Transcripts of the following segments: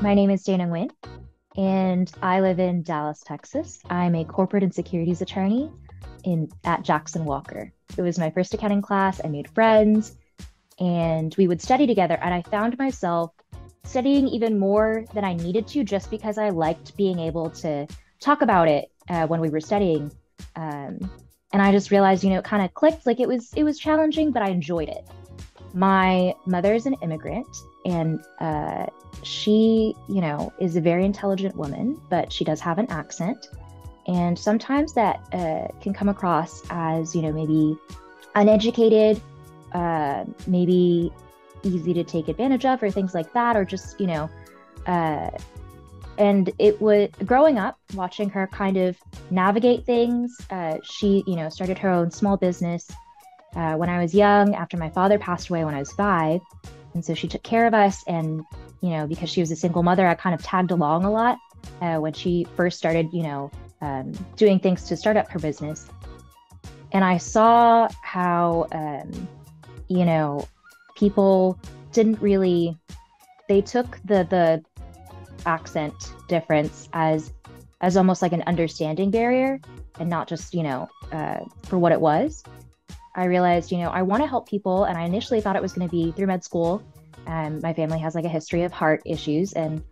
My name is Dana Nguyen, and I live in Dallas, Texas. I'm a corporate and securities attorney in at Jackson Walker. It was my first accounting class. I made friends, and we would study together. And I found myself studying even more than I needed to, just because I liked being able to talk about it uh, when we were studying. Um, and I just realized, you know, it kind of clicked. Like it was, it was challenging, but I enjoyed it. My mother is an immigrant, and uh, she, you know, is a very intelligent woman, but she does have an accent. And sometimes that uh, can come across as, you know, maybe uneducated, uh, maybe easy to take advantage of, or things like that, or just, you know, uh, and it was growing up watching her kind of navigate things. Uh, she, you know, started her own small business uh, when I was young after my father passed away when I was five. And so she took care of us. And, you know, because she was a single mother, I kind of tagged along a lot uh, when she first started, you know, um, doing things to start up her business. And I saw how, um, you know, people didn't really, they took the, the accent difference as, as almost like an understanding barrier and not just, you know, uh, for what it was. I realized, you know, I want to help people. And I initially thought it was going to be through med school. And my family has like a history of heart issues. And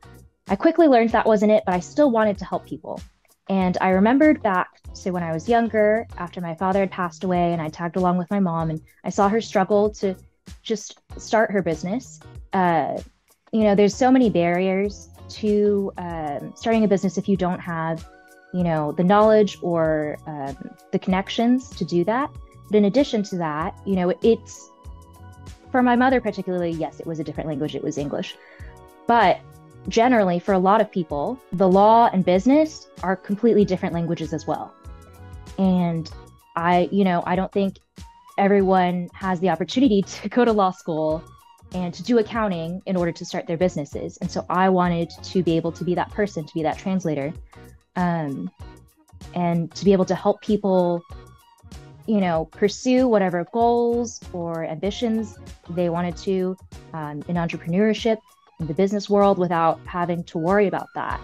I quickly learned that wasn't it, but I still wanted to help people. And I remembered back to when I was younger, after my father had passed away, and I tagged along with my mom, and I saw her struggle to just start her business. Uh, you know, there's so many barriers to um, starting a business if you don't have, you know, the knowledge or um, the connections to do that. But in addition to that, you know, it's for my mother particularly, yes, it was a different language, it was English. But generally, for a lot of people, the law and business are completely different languages as well. And I, you know, I don't think everyone has the opportunity to go to law school and to do accounting in order to start their businesses. And so I wanted to be able to be that person, to be that translator, um, and to be able to help people you know, pursue whatever goals or ambitions they wanted to um, in entrepreneurship, in the business world, without having to worry about that.